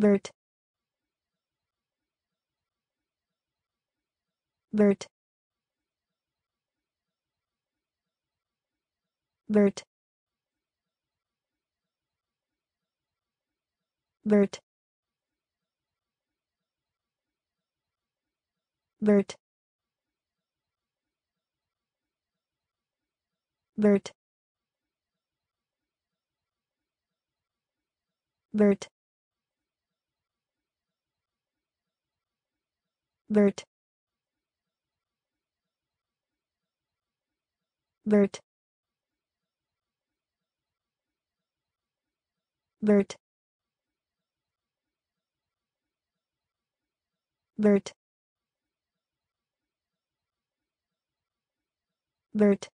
Bert Bert Bert Bert Bert Bert Bert Bert Bert Bert Bert Bert